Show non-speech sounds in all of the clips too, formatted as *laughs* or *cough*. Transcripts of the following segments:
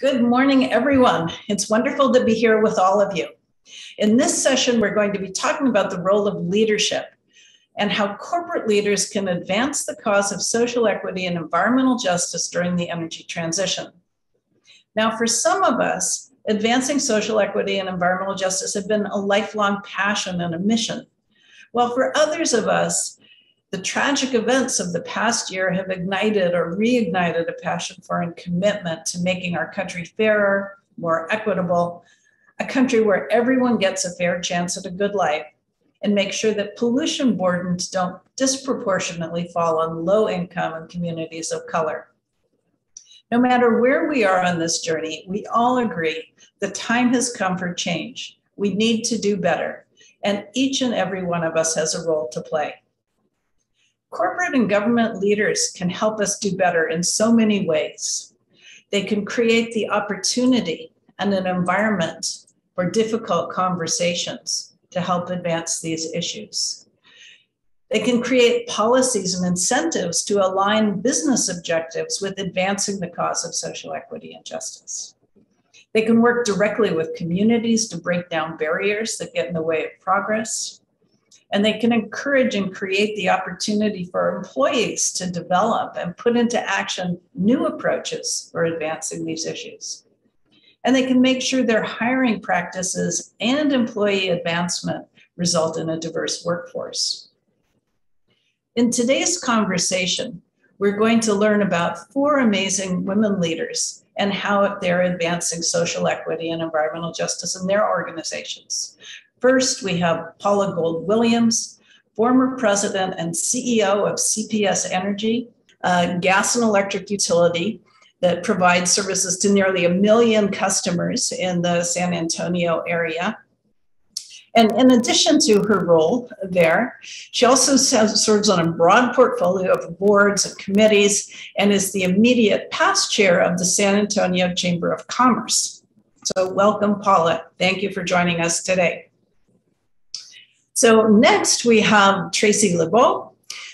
Good morning, everyone. It's wonderful to be here with all of you. In this session, we're going to be talking about the role of leadership and how corporate leaders can advance the cause of social equity and environmental justice during the energy transition. Now, for some of us, advancing social equity and environmental justice have been a lifelong passion and a mission. While for others of us, the tragic events of the past year have ignited or reignited a passion for and commitment to making our country fairer, more equitable, a country where everyone gets a fair chance at a good life, and make sure that pollution burdens don't disproportionately fall on low income and communities of color. No matter where we are on this journey, we all agree the time has come for change. We need to do better, and each and every one of us has a role to play. Corporate and government leaders can help us do better in so many ways. They can create the opportunity and an environment for difficult conversations to help advance these issues. They can create policies and incentives to align business objectives with advancing the cause of social equity and justice. They can work directly with communities to break down barriers that get in the way of progress and they can encourage and create the opportunity for employees to develop and put into action new approaches for advancing these issues. And they can make sure their hiring practices and employee advancement result in a diverse workforce. In today's conversation, we're going to learn about four amazing women leaders and how they're advancing social equity and environmental justice in their organizations. First, we have Paula Gold Williams, former president and CEO of CPS Energy, a gas and electric utility that provides services to nearly a million customers in the San Antonio area. And in addition to her role there, she also serves on a broad portfolio of boards and committees and is the immediate past chair of the San Antonio Chamber of Commerce. So, welcome, Paula. Thank you for joining us today. So next we have Tracey LeBeau.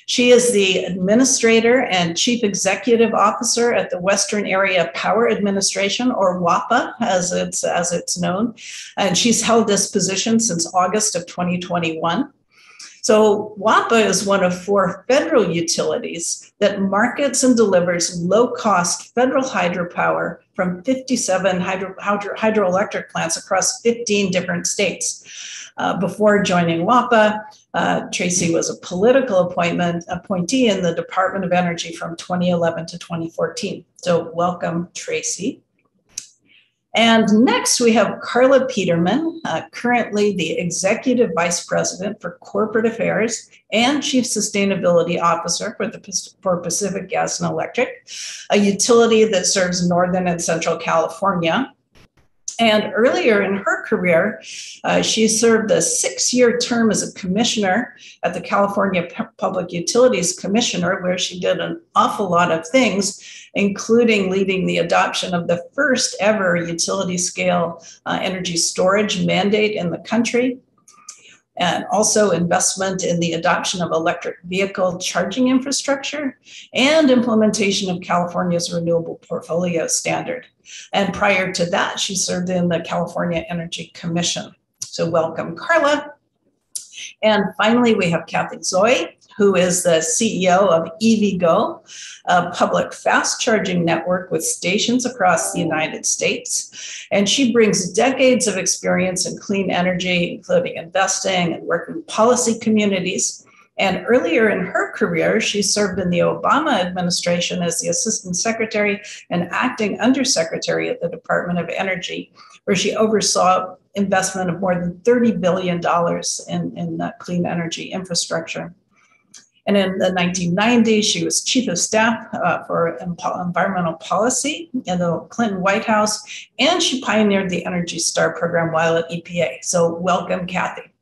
She is the administrator and chief executive officer at the Western Area Power Administration, or WAPA, as it's as it's known, and she's held this position since August of 2021. So WAPA is one of four federal utilities that markets and delivers low-cost federal hydropower from 57 hydro, hydro, hydroelectric plants across 15 different states. Uh, before joining WAPA, uh, Tracey was a political appointment appointee in the Department of Energy from 2011 to 2014. So welcome, Tracey. And next we have Carla Peterman, uh, currently the Executive Vice President for Corporate Affairs and Chief Sustainability Officer for, the, for Pacific Gas and Electric, a utility that serves Northern and Central California. And earlier in her career, uh, she served a six year term as a commissioner at the California Public Utilities Commissioner, where she did an awful lot of things, including leading the adoption of the first ever utility scale uh, energy storage mandate in the country and also investment in the adoption of electric vehicle charging infrastructure and implementation of California's renewable portfolio standard. And prior to that, she served in the California Energy Commission. So, welcome, Carla. And finally, we have Cathy Zoi, who is the CEO of EVgo, a public fast charging network with stations across the United States. And she brings decades of experience in clean energy, including investing and working policy communities. And earlier in her career, she served in the Obama administration as the Assistant Secretary and Acting Undersecretary at the Department of Energy, where she oversaw investment of more than $30 billion in, in clean energy infrastructure. And in the 1990s, she was chief of staff uh, for environmental policy in the Clinton White House, and she pioneered the Energy Star program while at EPA. So, welcome, Cathy.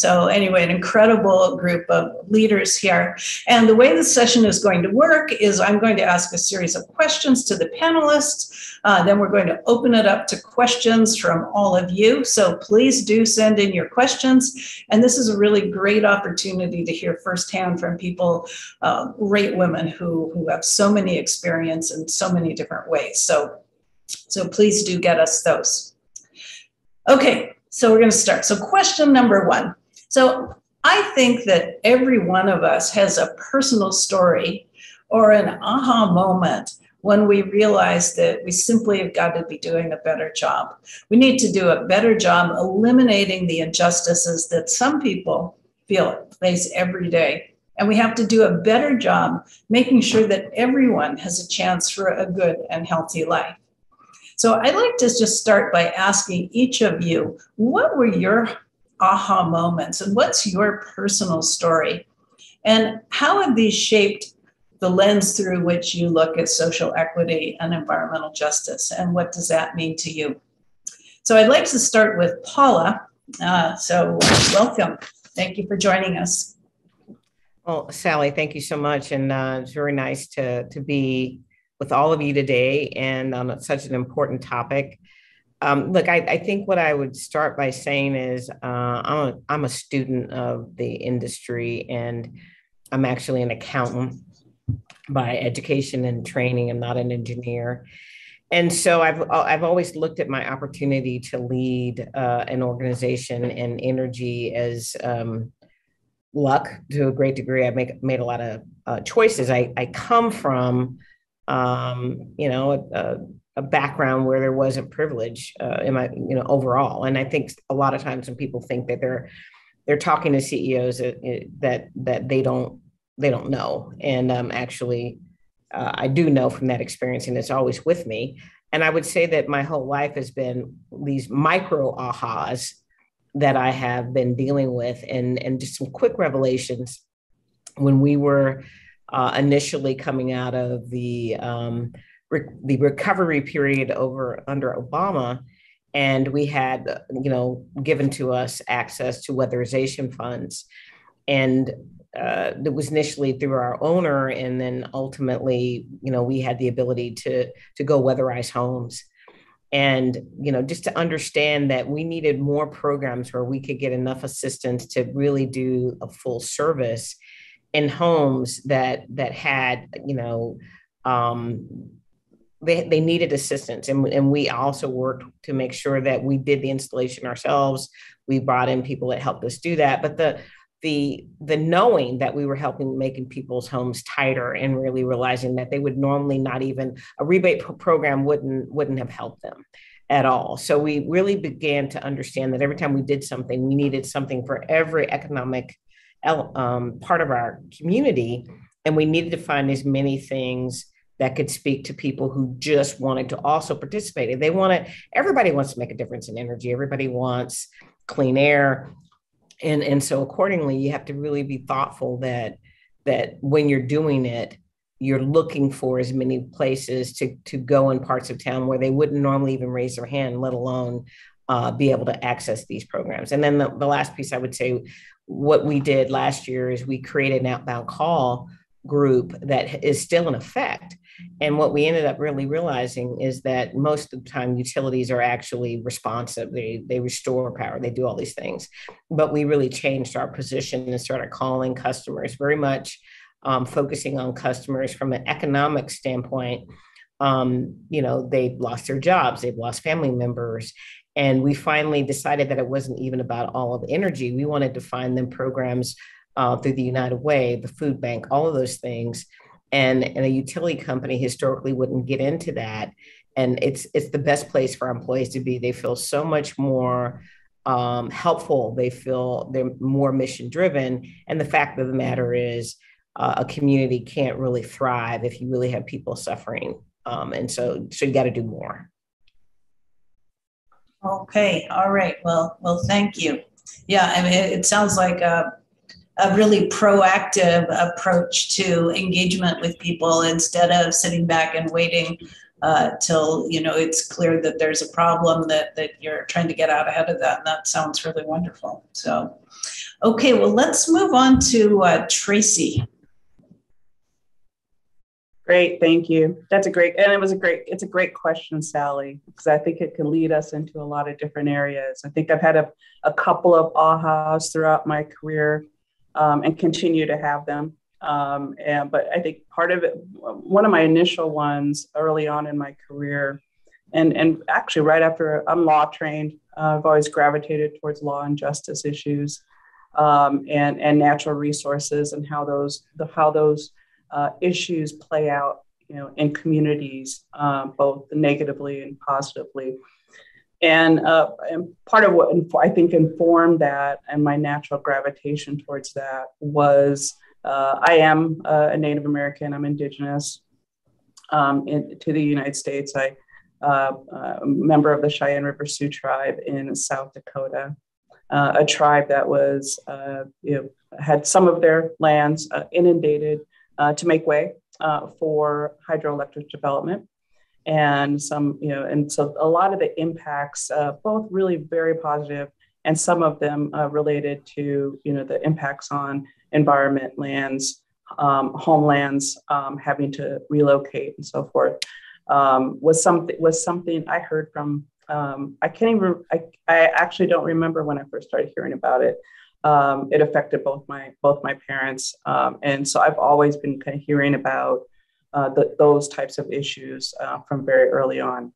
So, anyway, an incredible group of leaders here. And the way the session is going to work is I'm going to ask a series of questions to the panelists. Uh, then we're going to open it up to questions from all of you. So, please do send in your questions. And this is a really great opportunity to hear firsthand from people, uh, great women who, who have so many experience in so many different ways. So, So please do get us those. Okay, so we're going to start. So, question number one. So, I think that every one of us has a personal story or an aha moment when we realize that we simply have got to be doing a better job. We need to do a better job eliminating the injustices that some people feel face every day. And we have to do a better job making sure that everyone has a chance for a good and healthy life. So I'd like to just start by asking each of you what were your aha moments and what's your personal story? And how have these shaped the lens through which you look at social equity and environmental justice? And what does that mean to you? So I'd like to start with Paula. Uh, so welcome. Thank you for joining us. Well, Sally, thank you so much. And uh, it's very nice to, to be with all of you today and on such an important topic. Um, look, I, I, think what I would start by saying is uh, I'm, a, I'm a student of the industry and I'm actually an accountant by education and training. I'm not an engineer. And so I've, I've always looked at my opportunity to lead uh, an organization and energy as um, luck to a great degree. I've make, made a lot of uh, choices. I, I come from um, you know, a, a, background where there wasn't privilege uh, in my, you know, overall. And I think a lot of times when people think that they're they're talking to CEOs that that, that they don't they don't know, and um, actually, uh, I do know from that experience, and it's always with me. And I would say that my whole life has been these micro ahas that I have been dealing with, and and just some quick revelations when we were uh, initially coming out of the um, re- the recovery period over under Obama, and we had you know given to us access to weatherization funds, and uh, it was initially through our owner, and then ultimately you know we had the ability to to go weatherize homes. And you know just to understand that we needed more programs where we could get enough assistance to really do a full service in homes that that had you know um, they, they needed assistance and, and we also worked to make sure that we did the installation ourselves we brought in people that helped us do that but the the the knowing that we were helping making people's homes tighter and really realizing that they would normally not even a rebate pro- program wouldn't wouldn't have helped them at all so we really began to understand that every time we did something we needed something for every economic um, part of our community. And we needed to find as many things that could speak to people who just wanted to also participate. They want to, everybody wants to make a difference in energy. Everybody wants clean air. And, and so accordingly, you have to really be thoughtful that that when you're doing it, you're looking for as many places to to go in parts of town where they wouldn't normally even raise their hand, let alone uh, be able to access these programs. And then the, the last piece I would say what we did last year is we created an outbound call group that is still in effect. And what we ended up really realizing is that most of the time utilities are actually responsive. They, they restore power, they do all these things. But we really changed our position and started calling customers very much um, focusing on customers from an economic standpoint. Um, you know, they've lost their jobs, they've lost family members, and we finally decided that it wasn't even about all of energy. We wanted to find them programs uh, through the United Way, the food bank, all of those things. And, and a utility company historically wouldn't get into that. And it's it's the best place for employees to be. They feel so much more um, helpful. They feel they're more mission driven. And the fact of the matter is, uh, a community can't really thrive if you really have people suffering. Um, and so, so you got to do more. Okay, all right. Well, well, thank you. Yeah, I mean, it, sounds like a, a really proactive approach to engagement with people instead of sitting back and waiting uh, till you know it's clear that there's a problem that that you're trying to get out ahead of that. And that sounds really wonderful. So, okay, well, let's move on to uh, Tracey. Great, thank you. That's a great, and it was a great, it's a great question, Sally, because I think it can lead us into a lot of different areas. I think I've had a, a couple of ahas throughout my career um, and continue to have them. Um, and, but I think part of it, one of my initial ones early on in my career and and actually right after I'm law trained, uh, I've always gravitated towards law and justice issues, um, and and natural resources and how those the how those uh, issues play out, you know, in communities, uh, both negatively and positively. And, uh, and part of what I think informed that and my natural gravitation towards that was uh, I am a Native American, I'm Indigenous um, in, to the United States. I uh, uh, a member of the Cheyenne River Sioux tribe in South Dakota, uh, a tribe that was uh, you know, had some of their lands uh, inundated uh, to make way for hydroelectric development, and some you know, and so a lot of the impacts, both really very positive, and some of them related to you know the impacts on environment, lands, um, homelands, um, having to relocate, and so forth um, was something was something I heard from. Um, I can't even. I, I actually don't remember when I first started hearing about it. Um, it affected both my both my parents, um, and so I've always been kind of hearing about uh, the, those types of issues uh, from very early on.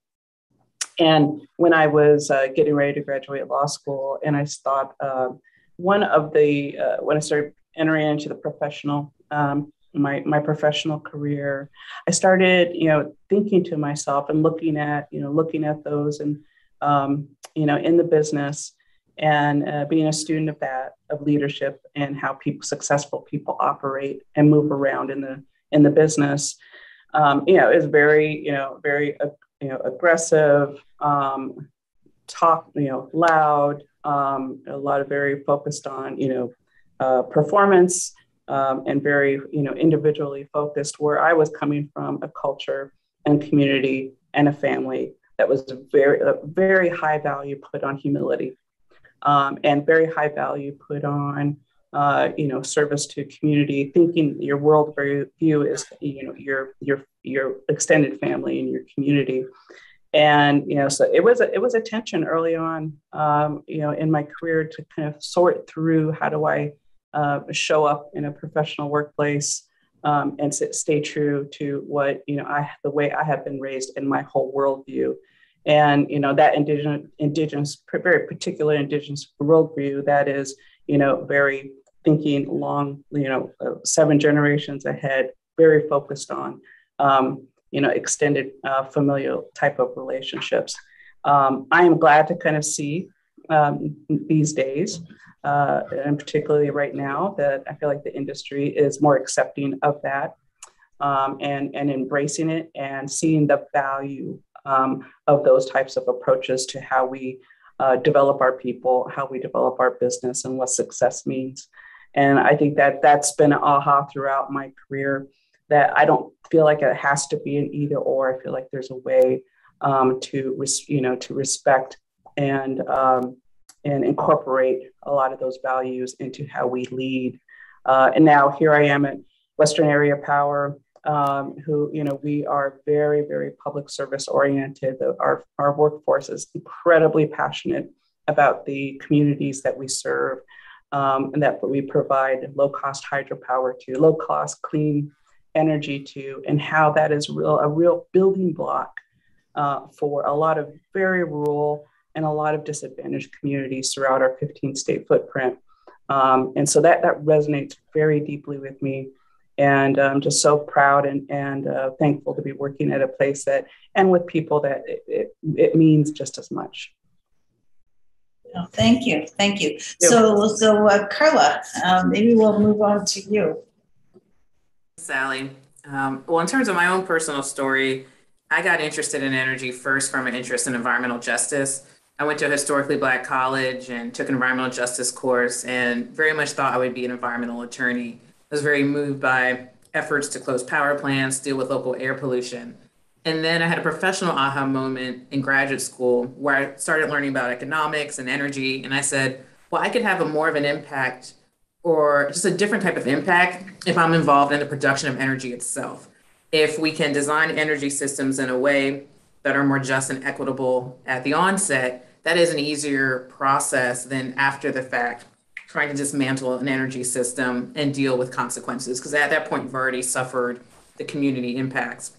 And when I was uh, getting ready to graduate law school, and I thought uh, one of the uh, when I started entering into the professional um, my my professional career i started you know thinking to myself and looking at you know looking at those and um, you know in the business and uh, being a student of that of leadership and how people successful people operate and move around in the in the business um, you know is very you know very uh, you know aggressive um, talk you know loud um, a lot of very focused on you know uh, performance um, and very you know individually focused where i was coming from a culture and community and a family that was very a very high value put on humility um, and very high value put on uh, you know service to community thinking your world view is you know your your your extended family and your community. And you know so it was a, it was a tension early on um, you know in my career to kind of sort through how do i uh, show up in a professional workplace um, and stay true to what you know I the way I have been raised in my whole worldview, and you know that indigenous indigenous very particular indigenous worldview that is you know very thinking long you know uh, seven generations ahead, very focused on um, you know extended uh, familial type of relationships. Um, I am glad to kind of see um, these days uh, and particularly right now, that I feel like the industry is more accepting of that um, and, and embracing it and seeing the value um, of those types of approaches to how we uh, develop our people, how we develop our business, and what success means. And I think that that's been an aha throughout my career that I don't feel like it has to be an either or. I feel like there's a way um, to, res- you know, to respect and um, and incorporate a lot of those values into how we lead. Uh, and now here I am at Western Area Power, um, who, you know, we are very, very public service oriented. Our, our workforce is incredibly passionate about the communities that we serve um, and that we provide low cost hydropower to, low cost clean energy to, and how that is real, a real building block uh, for a lot of very rural and a lot of disadvantaged communities throughout our 15 state footprint. Um, and so that, that resonates very deeply with me. And I'm just so proud and, and uh, thankful to be working at a place that, and with people that it, it, it means just as much. Oh, thank you. Thank you. So, so uh, Carla, um, maybe we'll move on to you. Sally. Um, well, in terms of my own personal story, I got interested in energy first from an interest in environmental justice. I went to a historically black college and took an environmental justice course and very much thought I would be an environmental attorney. I was very moved by efforts to close power plants, deal with local air pollution. And then I had a professional aha moment in graduate school where I started learning about economics and energy. And I said, well, I could have a more of an impact or just a different type of impact if I'm involved in the production of energy itself. If we can design energy systems in a way that are more just and equitable at the onset, that is an easier process than after the fact trying to dismantle an energy system and deal with consequences because at that point you've already suffered the community impacts.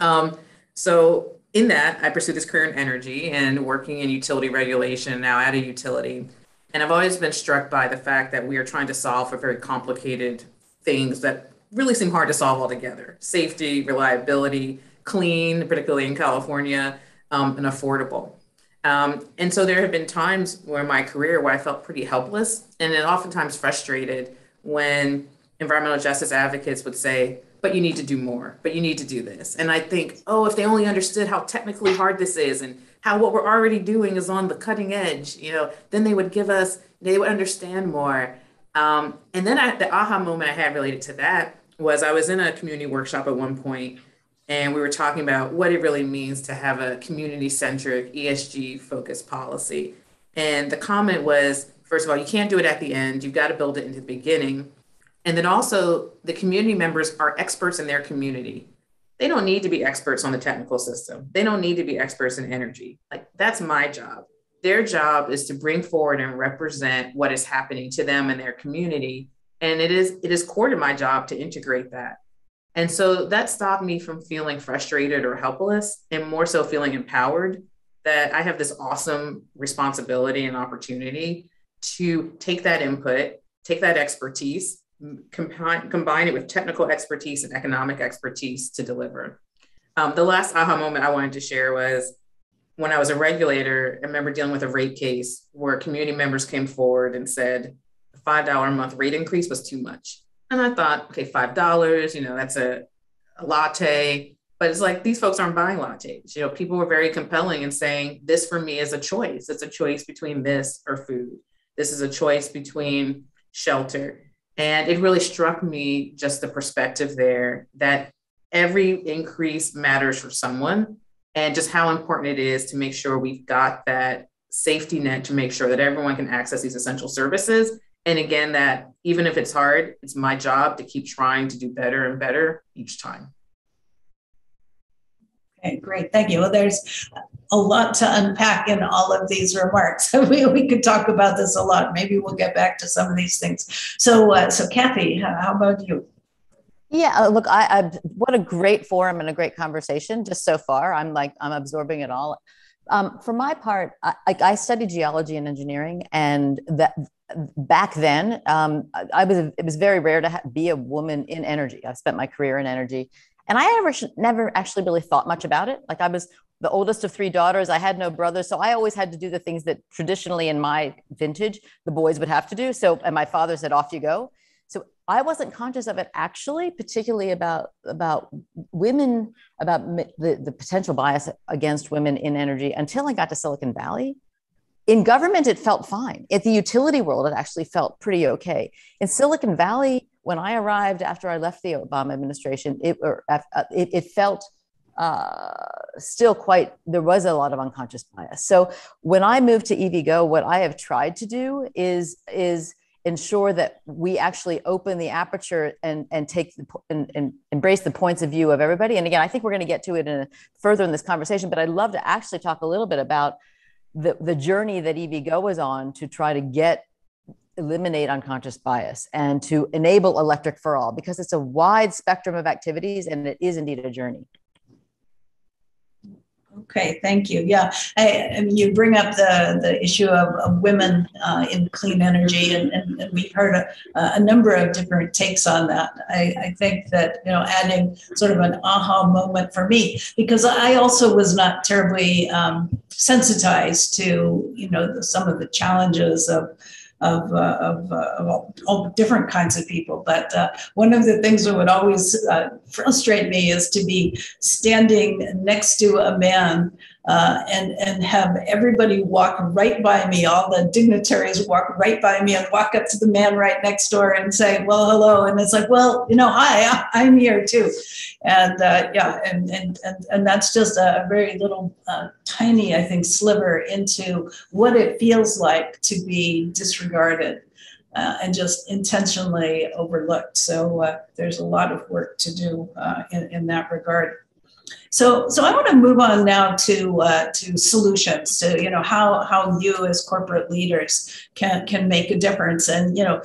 Um, so in that, I pursued this career in energy and working in utility regulation now at a utility. And I've always been struck by the fact that we are trying to solve for very complicated things that really seem hard to solve altogether safety, reliability, clean, particularly in California, um, and affordable. Um, and so there have been times where my career where I felt pretty helpless and then oftentimes frustrated when environmental justice advocates would say, but you need to do more, but you need to do this. And I think, oh, if they only understood how technically hard this is and how what we're already doing is on the cutting edge, you know, then they would give us, they would understand more. Um, and then I, the aha moment I had related to that was I was in a community workshop at one point and we were talking about what it really means to have a community centric ESG focused policy. And the comment was first of all, you can't do it at the end, you've got to build it into the beginning. And then also, the community members are experts in their community. They don't need to be experts on the technical system. They don't need to be experts in energy. Like, that's my job. Their job is to bring forward and represent what is happening to them and their community. And it is it is core to my job to integrate that. And so that stopped me from feeling frustrated or helpless and more so feeling empowered that I have this awesome responsibility and opportunity to take that input, take that expertise, combine, combine it with technical expertise and economic expertise to deliver. Um, the last aha moment I wanted to share was when I was a regulator, I remember dealing with a rate case where community members came forward and said the $5 a month rate increase was too much. And I thought, okay, $5, you know, that's a, a latte. But it's like these folks aren't buying lattes. You know, people were very compelling and saying, this for me is a choice. It's a choice between this or food. This is a choice between shelter. And it really struck me just the perspective there that every increase matters for someone and just how important it is to make sure we've got that safety net to make sure that everyone can access these essential services. And again, that even if it's hard, it's my job to keep trying to do better and better each time. Okay, great. Thank you. Well, there's a lot to unpack in all of these remarks. *laughs* we, we could talk about this a lot. Maybe we'll get back to some of these things. So, uh, so Cathy, how about you? Yeah, uh, look, I, I what a great forum and a great conversation just so far. I'm like I'm absorbing it all. Um, for my part, I, I studied geology and engineering, and that back then um, I was it was very rare to ha- be a woman in energy. I spent my career in energy, and I never, never actually really thought much about it. Like I was the oldest of three daughters. I had no brothers. So I always had to do the things that traditionally in my vintage, the boys would have to do. So, and my father said, off you go. So I wasn't conscious of it actually, particularly about, about women, about the, the potential bias against women in energy until I got to Silicon Valley in government it felt fine at the utility world it actually felt pretty okay in silicon valley when i arrived after i left the obama administration it, or, uh, it, it felt uh, still quite there was a lot of unconscious bias so when i moved to evgo what i have tried to do is is ensure that we actually open the aperture and and take the, and, and embrace the points of view of everybody and again i think we're going to get to it in a, further in this conversation but i'd love to actually talk a little bit about the, the journey that EVgo was on to try to get eliminate unconscious bias and to enable electric for all because it's a wide spectrum of activities and it is indeed a journey. Okay, thank you. Yeah, I, I mean, you bring up the, the issue of, of women uh, in clean energy, and, and, and we've heard a, a, number of different takes on that. I, I, think that, you know, adding sort of an aha moment for me, because I also was not terribly um, sensitized to, you know, the, some of the challenges of of, uh, of, uh, of all, all, different kinds of people. But uh, one of the things that would always uh, frustrate me is to be standing next to a man uh, and and have everybody walk right by me. All the dignitaries walk right by me and walk up to the man right next door and say, "Well, hello." And it's like, "Well, you know, hi, *laughs* I'm here too." And uh, yeah, and, and and and that's just a very little, uh, tiny, I think, sliver into what it feels like to be disregarded. Uh, and just intentionally overlooked. So uh, there's a lot of work to do uh, in, in that regard. So, so I want to move on now to uh, to solutions. To you know how how you as corporate leaders can can make a difference. And you know,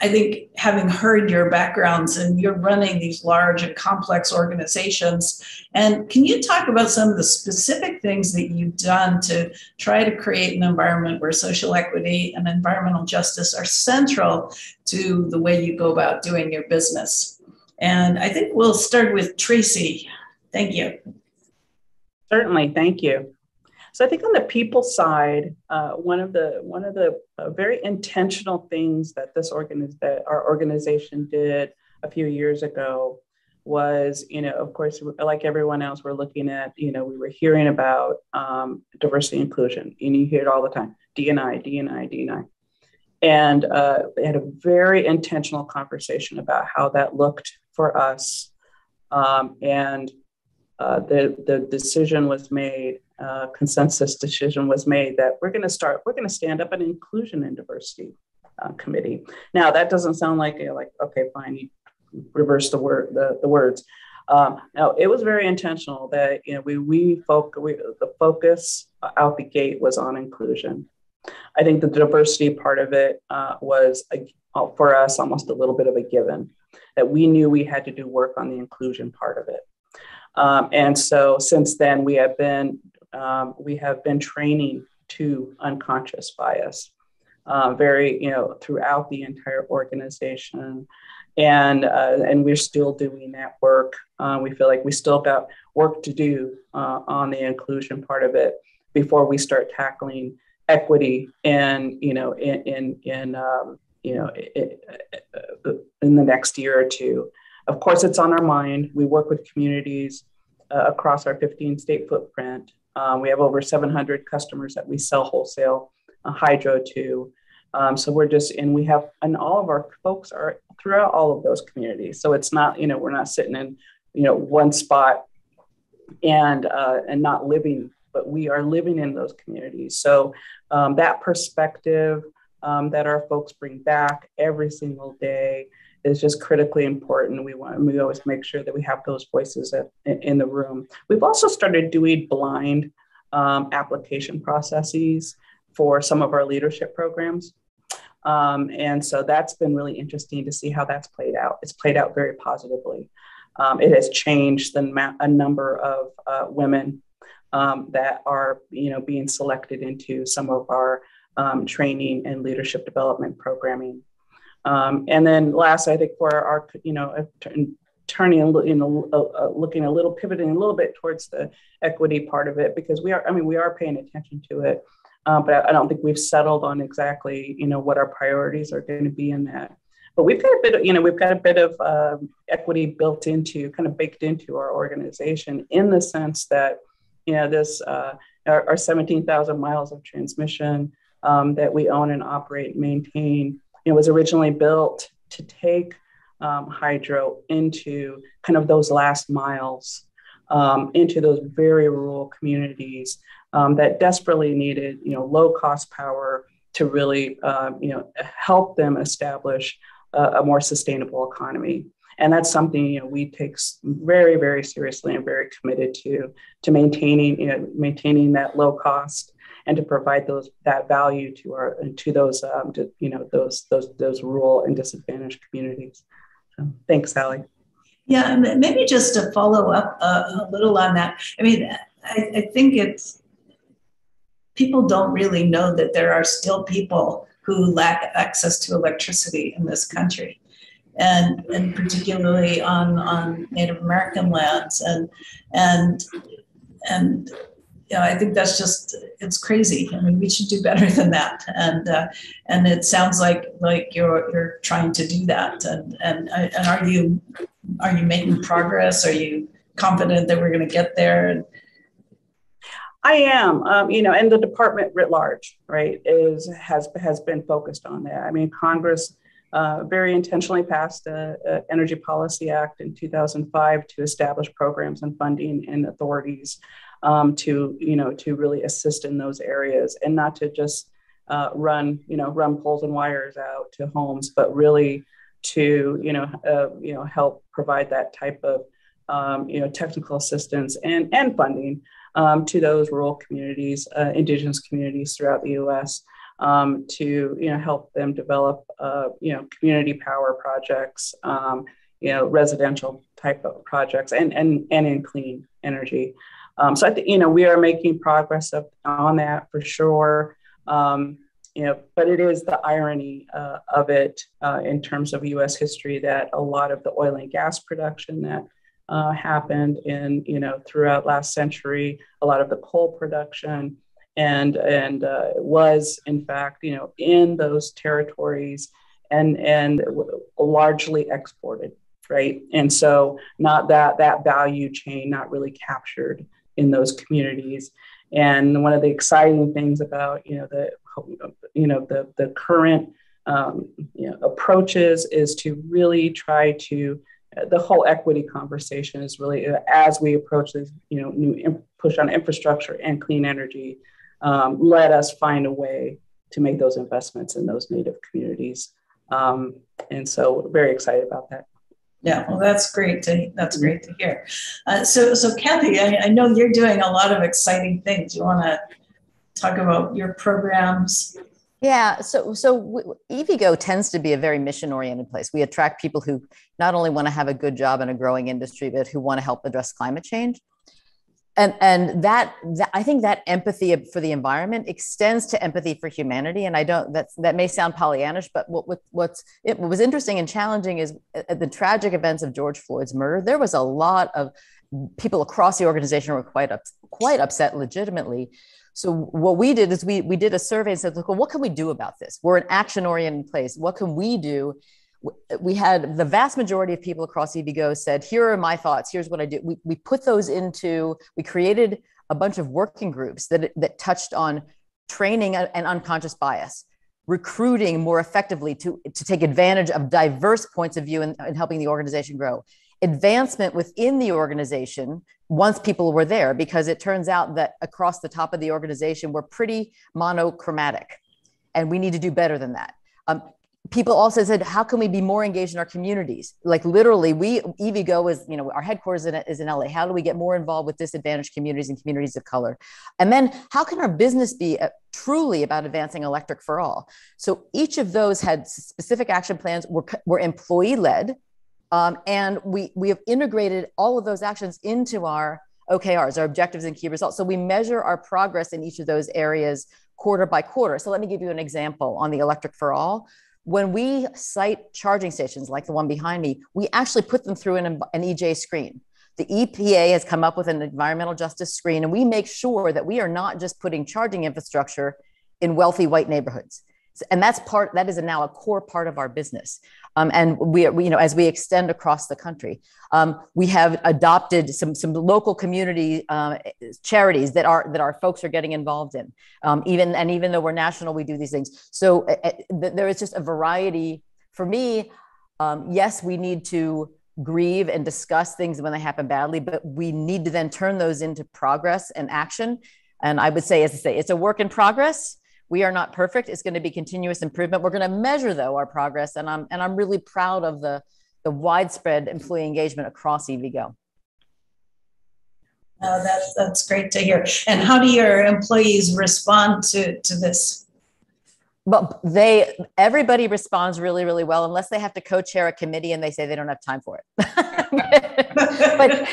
I think having heard your backgrounds and you're running these large and complex organizations, and can you talk about some of the specific things that you've done to try to create an environment where social equity and environmental justice are central to the way you go about doing your business? And I think we'll start with Tracey. Thank you. Certainly, thank you. So I think on the people side, uh, one of the one of the uh, very intentional things that this organiz- that our organization did a few years ago was, you know, of course, like everyone else, we're looking at, you know, we were hearing about um, diversity inclusion, and you hear it all the time: D&I, D&I, D&I. And uh, had a very intentional conversation about how that looked for us, um, and uh, the the decision was made uh, consensus decision was made that we're going to start, we're going to stand up an inclusion and diversity uh, committee. Now that doesn't sound like you know, like okay, fine, you reverse the word the, the words. Um, now it was very intentional that you know we we folk we, the focus out the gate was on inclusion. I think the diversity part of it uh, was a, for us almost a little bit of a given that we knew we had to do work on the inclusion part of it. Um, and so since then, we have been um, we have been training to unconscious bias uh, very, you know, throughout the entire organization. And, uh, and we're still doing that work. Uh, we feel like we still got work to do uh, on the inclusion part of it before we start tackling equity and, you know, in, in, in um, you know, in the next year or two. Of course, it's on our mind. We work with communities uh, across our 15 state footprint. Um, we have over 700 customers that we sell wholesale uh, hydro to. Um, so we're just, and we have, and all of our folks are throughout all of those communities. So it's not, you know, we're not sitting in, you know, one spot and uh, and not living, but we are living in those communities. So um, that perspective um, that our folks bring back every single day is just critically important. We want we always make sure that we have those voices at, in the room. We've also started doing blind um, application processes for some of our leadership programs. Um, and so that's been really interesting to see how that's played out. It's played out very positively. Um, it has changed the ma- a number of uh, women um, that are, you know, being selected into some of our um, training and leadership development programming. Um, and then last, I think for our, you know, turning, you know, uh, uh, looking a little, pivoting a little bit towards the equity part of it, because we are, I mean, we are paying attention to it, um, but I don't think we've settled on exactly, you know, what our priorities are going to be in that. But we've got a bit of, you know, we've got a bit of um, equity built into, kind of baked into our organization in the sense that, you know, this, uh, our, our 17,000 miles of transmission um, that we own and operate, maintain, it was originally built to take um, hydro into kind of those last miles, um, into those very rural communities um, that desperately needed, you know, low cost power to really, um, you know, help them establish a, a, more sustainable economy. And that's something you know we take very, very seriously and very committed to to maintaining, you know, maintaining that low cost and to provide those that value to our to those um, to, you know those those those rural and disadvantaged communities. So, thanks, Sally. Yeah, maybe just to follow up a, a little on that. I mean, I, I think it's people don't really know that there are still people who lack access to electricity in this country and and particularly on on Native American lands and and and you know, I think that's just it's crazy. I mean, we should do better than that. And uh, and it sounds like like you're you're trying to do that. And and and are you are you making progress? Are you confident that we're going to get there? I am, um, you know, and the department writ large, right, is has has been focused on that. I mean, Congress uh, very intentionally passed a, Energy Policy Act in 2005 to establish programs and funding and authorities um, to you know to really assist in those areas and not to just uh, run you know run poles and wires out to homes, but really to you know uh, you know help provide that type of um, you know technical assistance and and funding um, to those rural communities, uh, indigenous communities throughout the U.S. um, to you know help them develop uh, you know community power projects, um, you know residential type of projects, and and and in clean energy. Um, so I think you know we are making progress up on that for sure. Um, you know, but it is the irony uh, of it uh, in terms of U.S. history that a lot of the oil and gas production that uh, happened in you know throughout last century, a lot of the coal production, and and uh, was in fact you know in those territories and and largely exported, right? And so not that that value chain not really captured in those communities. And one of the exciting things about you know the you know the the current um, you know, approaches is to really try to the whole equity conversation is really as we approach this you know new imp- push on infrastructure and clean energy um, let us find a way to make those investments in those native communities um, and so very excited about that yeah, well, that's great to that's great to hear. Uh, so, so Cathy, I, I, know you're doing a lot of exciting things. You want to talk about your programs? Yeah, so so EVgo tends to be a very mission oriented place. We attract people who not only want to have a good job in a growing industry, but who want to help address climate change and and that, that, i think that empathy for the environment extends to empathy for humanity. And i don't that that may sound pollyannish but what, what what's it, what was interesting and challenging is at the tragic events of george floyd's murder. There was a lot of people across the organization were quite up, quite upset legitimately. So what we did is we we did a survey and said well, what can we do about this? We're an action oriented place. What can we do we had the vast majority of people across EVgo said, here are my thoughts. Here's what I do. We, we put those into, we created a bunch of working groups that, that touched on training and unconscious bias, recruiting more effectively to, to take advantage of diverse points of view in helping the organization grow, advancement within the organization once people were there, because it turns out that across the top of the organization, we're pretty monochromatic and we need to do better than that. Um, people also said, how can we be more engaged in our communities? Like literally, we EVgo is, you know, our headquarters in, is in LA. How do we get more involved with disadvantaged communities and communities of color? And then how can our business be uh, truly about advancing electric for all? So each of those had specific action plans, were, were employee led. Um, and we, we have integrated all of those actions into our OKRs, our objectives and key results. So we measure our progress in each of those areas quarter by quarter. So let me give you an example on the electric for all when we site charging stations like the one behind me, we actually put them through an, an EJ screen. The EPA has come up with an environmental justice screen, and we make sure that we are not just putting charging infrastructure in wealthy white neighborhoods and that's part that is now a core part of our business. Um, and we, we, you know as we extend across the country um, we have adopted some some local community uh, charities that are that our folks are getting involved in. Um, even and even though we're national we do these things. So uh, there is just a variety. For me um, yes we need to grieve and discuss things when they happen badly but we need to then turn those into progress and action. And i would say as i say it's a work in progress we are not perfect. It's going to be continuous improvement. We're going to measure though our progress, and I'm and I'm really proud of the the widespread employee engagement across EVgo. That's that's great to hear. And how do your employees respond to to this? But they everybody responds really really well unless they have to co-chair a committee and they say they don't have time for it. *laughs* But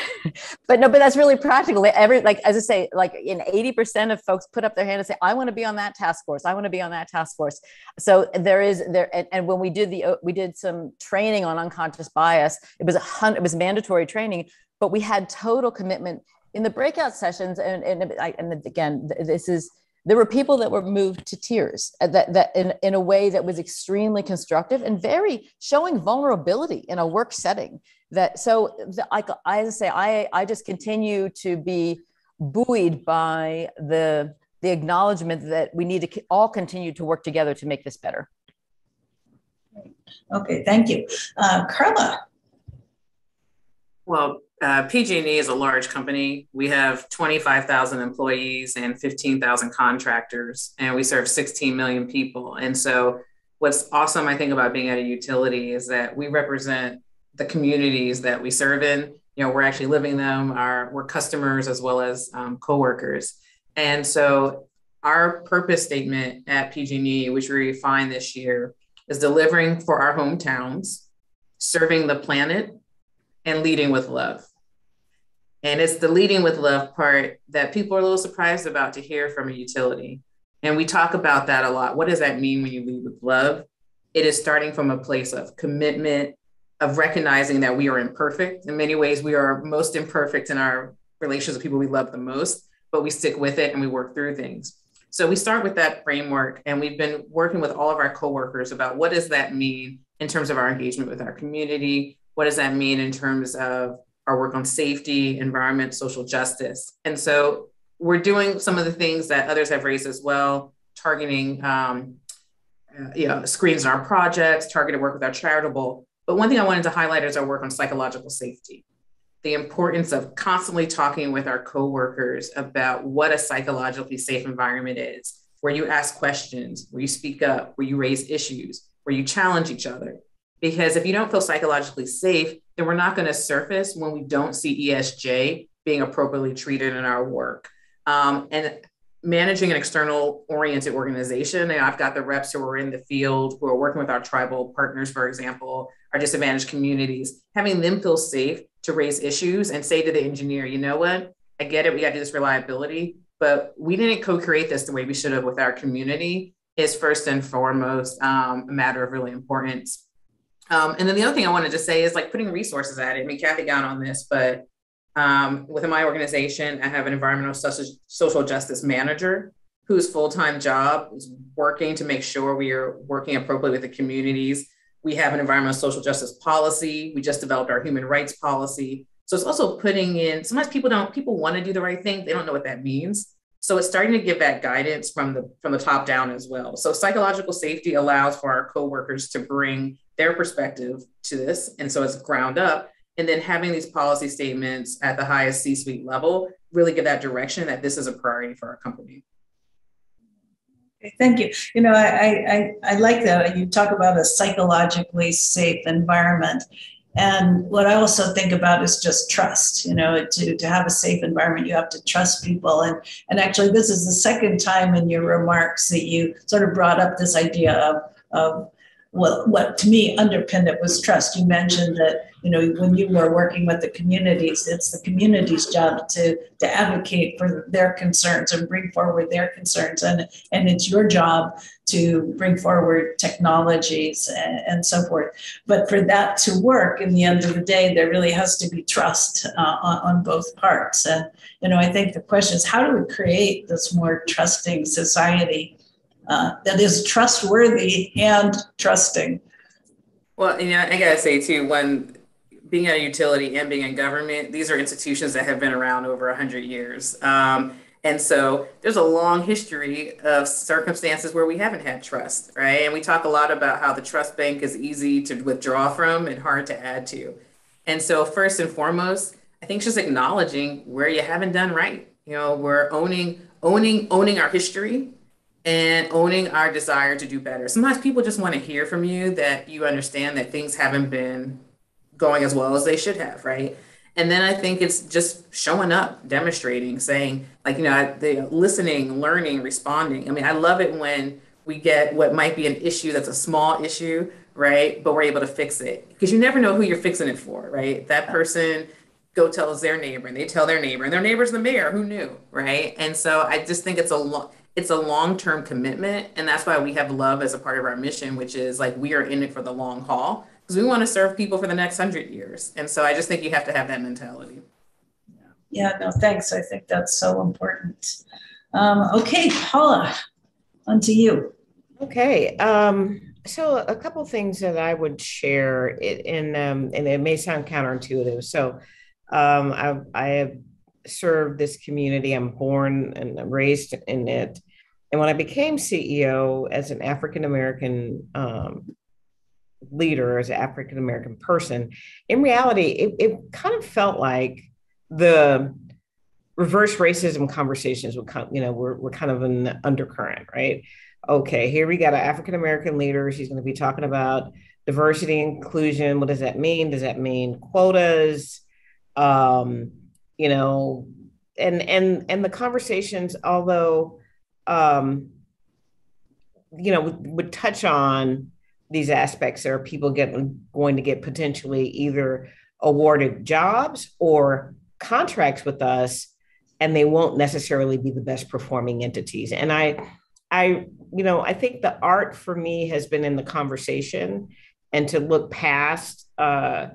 but no but that's really practical. Every like as i say like in 80% of folks put up their hand and say i want to be on that task force. I want to be on that task force. So there is there and, and when we did the uh, we did some training on unconscious bias it was a hundred it was mandatory training but we had total commitment in the breakout sessions and and, and again this is there were people that were moved to tears uh, that, that in, in a way that was extremely constructive and very showing vulnerability in a work setting that so the, I, I say I, I just continue to be buoyed by the the acknowledgement that we need to all continue to work together to make this better. Okay thank you. Uh, carla. Well uh, PG&E is a large company. We have 25,000 employees and 15,000 contractors, and we serve 16 million people. And so, what's awesome, I think, about being at a utility is that we represent the communities that we serve in. You know, we're actually living them. Our we're customers as well as um, coworkers, and so our purpose statement at PG&E, which we refined this year, is delivering for our hometowns, serving the planet, and leading with love. And it's the leading with love part that people are a little surprised about to hear from a utility. And we talk about that a lot. What does that mean when you lead with love? It is starting from a place of commitment, of recognizing that we are imperfect. In many ways, we are most imperfect in our relations with people we love the most, but we stick with it and we work through things. So we start with that framework, and we've been working with all of our coworkers about what does that mean in terms of our engagement with our community? What does that mean in terms of our work on safety, environment, social justice? And so we're doing some of the things that others have raised as well, targeting um, uh, you know, screens in our projects, targeted work with our charitable. But one thing I wanted to highlight is our work on psychological safety the importance of constantly talking with our coworkers about what a psychologically safe environment is, where you ask questions, where you speak up, where you raise issues, where you challenge each other. Because if you don't feel psychologically safe, then we're not going to surface when we don't see ESG being appropriately treated in our work. Um, and managing an external oriented organization, and I've got the reps who are in the field who are working with our tribal partners, for example, our disadvantaged communities, having them feel safe to raise issues and say to the engineer, you know what, I get it, we got to do this reliability, but we didn't co-create this the way we should have with our community is first and foremost um, a matter of really importance. Um, and then the other thing I wanted to say is like putting resources at it. I mean, Cathy got on this, but um, within my organization, I have an environmental social justice manager whose full-time job is working to make sure we are working appropriately with the communities we have an environmental social justice policy. We just developed our human rights policy. So it's also putting in, sometimes people don't, people want to do the right thing. They don't know what that means. So it's starting to give that guidance from the from the top down as well. So psychological safety allows for our coworkers to bring their perspective to this. And so it's ground up. And then having these policy statements at the highest C-suite level really give that direction that this is a priority for our company. Thank you. You know, I, I, I like that you talk about a psychologically safe environment. And what I also think about is just trust. You know, to, to have a safe environment, you have to trust people. And and actually, this is the second time in your remarks that you sort of brought up this idea of of well, what to me underpinned it was trust. You mentioned that you know when you were working with the communities, it's the community's job to to advocate for their concerns and bring forward their concerns, and and it's your job to bring forward technologies and, and so forth. But for that to work, in the end of the day, there really has to be trust uh, on, on both parts. And you know, I think the question is, how do we create this more trusting society? Uh, that is trustworthy and trusting. Well, you know, I gotta say too, when being a utility and being in government, these are institutions that have been around over 100 years. Um, and so there's a long history of circumstances where we haven't had trust, right? And we talk a lot about how the trust bank is easy to withdraw from and hard to add to. And so, first and foremost, I think just acknowledging where you haven't done right. You know, we're owning, owning, owning our history and owning our desire to do better. Sometimes people just want to hear from you that you understand that things haven't been going as well as they should have, right? And then I think it's just showing up, demonstrating, saying, like, you know, the listening, learning, responding. I mean, I love it when we get what might be an issue that's a small issue, right? But we're able to fix it because you never know who you're fixing it for, right? That person go tells their neighbor and they tell their neighbor and their neighbor's the mayor who knew right and so i just think it's a lot it's a long-term commitment and that's why we have love as a part of our mission which is like we are in it for the long haul because we want to serve people for the next 100 years and so i just think you have to have that mentality yeah no thanks i think that's so important um, okay paula on to you okay um, so a couple things that i would share in um, and it may sound counterintuitive so um, I, I have served this community. I'm born and raised in it. And when I became CEO as an African American um, leader, as an African American person, in reality, it, it, kind of felt like the reverse racism conversations would come, you know, we're, we're kind of an undercurrent, right? Okay, here we got an African American leader. She's going to be talking about diversity inclusion. What does that mean? Does that mean quotas? Um, you know, and and and the conversations, although um, you know, would, would touch on these aspects. There are people getting going to get potentially either awarded jobs or contracts with us, and they won't necessarily be the best performing entities. And I, I, you know, I think the art for me has been in the conversation and to look past uh,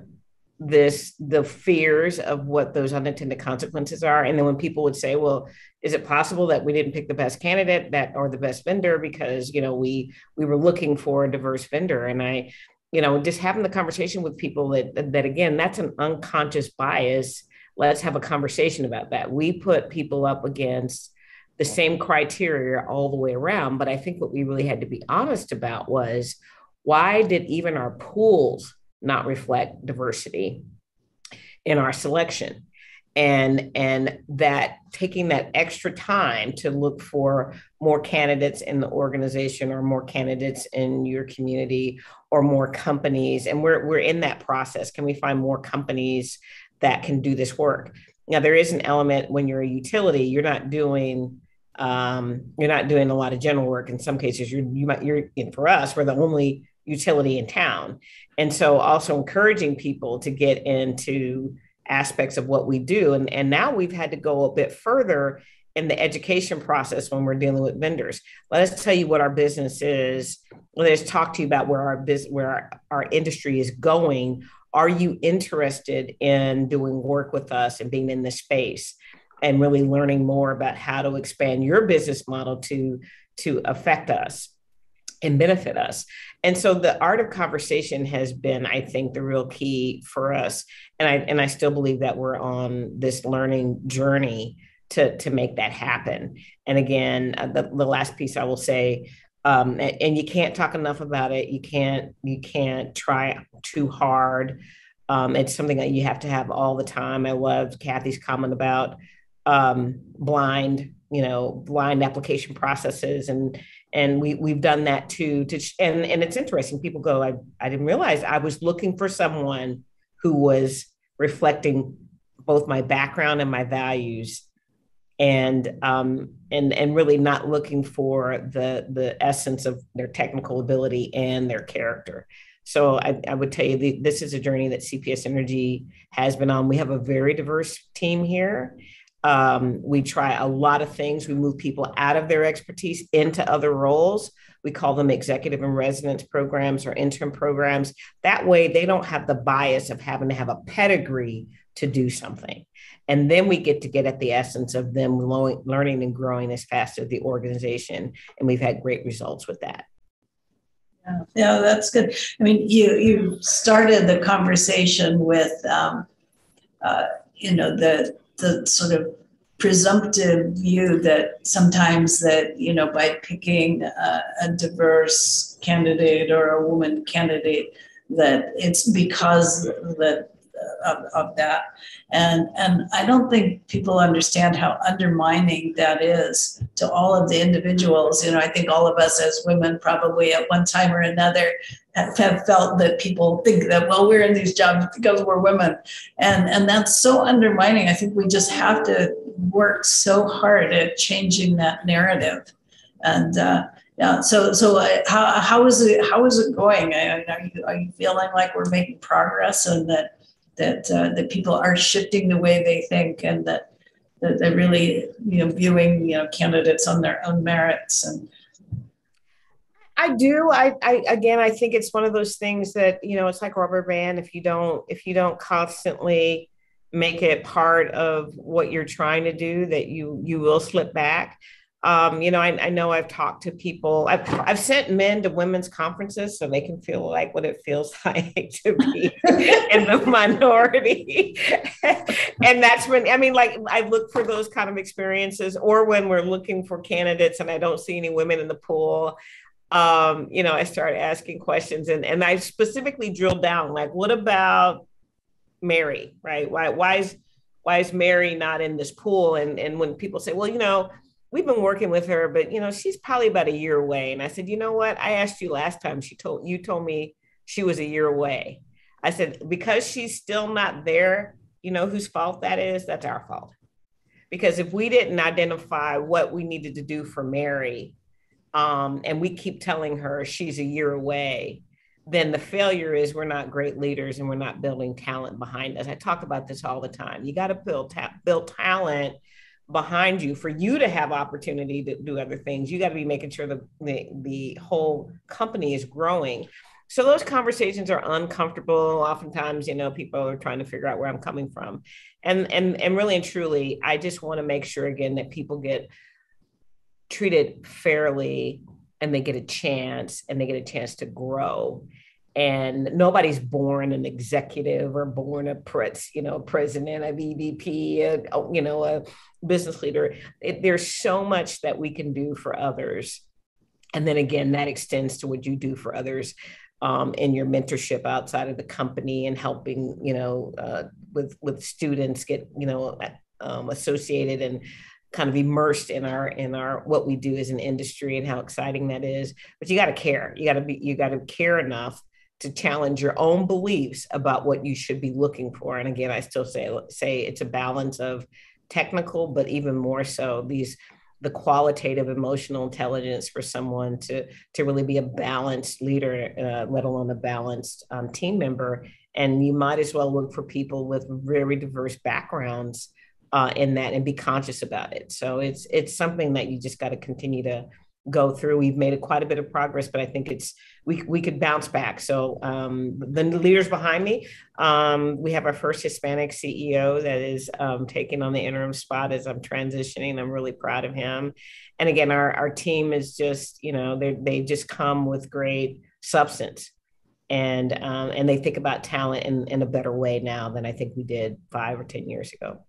this the fears of what those unintended consequences are. And then when people would say well is it possible that we didn't pick the best candidate that or the best vendor because you know we we were looking for a diverse vendor? And i you know just having the conversation with people that that again that's an unconscious bias. Let's have a conversation about that. We put people up against the same criteria all the way around. But i think what we really had to be honest about was why did even our pools not reflect diversity in our selection. And and that taking that extra time to look for more candidates in the organization or more candidates in your community or more companies and we're we're in that process. Can we find more companies that can do this work? Now there is an element when you're a utility you're not doing um, you're not doing a lot of general work. In some cases you're you might you're for us we're the only utility in town. And so also encouraging people to get into aspects of what we do. And, and now we've had to go a bit further in the education process when we're dealing with vendors. Let us tell you what our business is. Let us talk to you about where our business, where our, our industry is going. Are you interested in doing work with us and being in this space and really learning more about how to expand your business model to to affect us? And benefit us. And so the art of conversation has been, I think, the real key for us. And I and I still believe that we're on this learning journey to to make that happen. And again, uh, the, the last piece I will say, um, and, and, you can't talk enough about it. You can't you can't try too hard. Um, it's something that you have to have all the time. I loved Cathy's comment about um, blind, you know, blind application processes and and we we've done that too to and and it's interesting. People go I, I didn't realize. I was looking for someone who was reflecting both my background and my values and um and and really not looking for the the essence of their technical ability and their character. So I, I would tell you the, this is a journey that cps energy has been on. We have a very diverse team here um, we try a lot of things. We move people out of their expertise into other roles. We call them executive and residence programs or intern programs. That way, they don't have the bias of having to have a pedigree to do something. And then we get to get at the essence of them learning and growing as fast as the organization. And we've had great results with that. Yeah, yeah that's good. I mean, you you started the conversation with, um, uh, you know, the the sort of presumptive view that sometimes that you know by picking a, a, diverse candidate or a woman candidate that it's because that of, of that. And and i don't think people understand how undermining that is to all of the individuals. You know i think all of us as women probably at one time or another have, have felt that people think that well we're in these jobs because we're women. And and that's so undermining. I think we just have to work so hard at changing that narrative. And uh, yeah so so uh, how, how is it how is it going? Are you, are you feeling like we're making progress and that that uh, that people are shifting the way they think and that that they're really you know viewing you know candidates on their own merits and I do. I, I again, I think it's one of those things that you know, it's like rubber band. If you don't, if you don't constantly make it part of what you're trying to do, that you you will slip back. Um, you know, I, I, know I've talked to people. I've I've sent men to women's conferences so they can feel like what it feels *laughs* like to be *laughs* in the minority. and that's when I mean, like I look for those kind of experiences, or when we're looking for candidates and I don't see any women in the pool. Um, you know, I start asking questions and and I specifically drill down, like, what about Mary, right? Why why is why is Mary not in this pool? And and when people say, well, you know, we've been working with her, but you know, she's probably about a year away. And I said, you know what? I asked you last time. She told you told me she was a year away. I said, because she's still not there, you know whose fault that is? That's our fault. Because if we didn't identify what we needed to do for Mary, um, and we keep telling her she's a year away, then the failure is we're not great leaders and we're not building talent behind us. I talk about this all the time. You got to build ta- build talent behind you for you to have opportunity to do other things. You got to be making sure the, the the whole company is growing. So those conversations are uncomfortable. Oftentimes, you know, people are trying to figure out where I'm coming from. And and and really and truly, I just want to make sure again that people get treated fairly and they get a chance and they get a chance to grow and nobody's born an executive or born a pres, you know, president, a VP, you know, a business leader. It, there's so much that we can do for others, and then again, that extends to what you do for others um, in your mentorship outside of the company and helping, you know, uh, with with students get, you know, um, associated and kind of immersed in our in our what we do as an industry and how exciting that is. But you got to care. You got to be you got to care enough to challenge your own beliefs about what you should be looking for and again i still say say it's a balance of technical but even more so these the qualitative emotional intelligence for someone to to really be a balanced leader uh, let alone a balanced um, team member and you might as well look for people with very diverse backgrounds uh, in that and be conscious about it. So it's it's something that you just got to continue to go through. We've made quite a bit of progress, but I think it's we we could bounce back. So um, the leaders behind me, um, we have our first Hispanic CEO that is um, taking on the interim spot as I'm transitioning. I'm really proud of him. And again, our our team is just you know they they just come with great substance. And um, and they think about talent in, in a better way now than I think we did five or ten years ago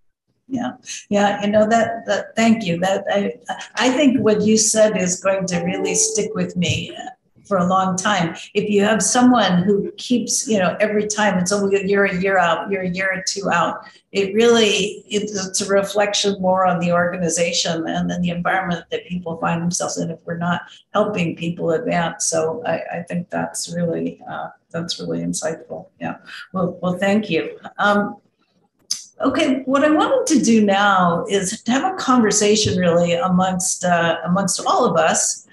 yeah yeah you know that that thank you that i i think what you said is going to really stick with me for a long time. If you have someone who keeps you know every time it's only a year, a year out you're a year or two out it really it's a reflection more on the organization and then the environment that people find themselves in if we're not helping people advance. So i, I think that's really uh, that's really insightful. Yeah. Well well thank you. Um, Okay, what I wanted to do now is to have a conversation really amongst uh, amongst all of us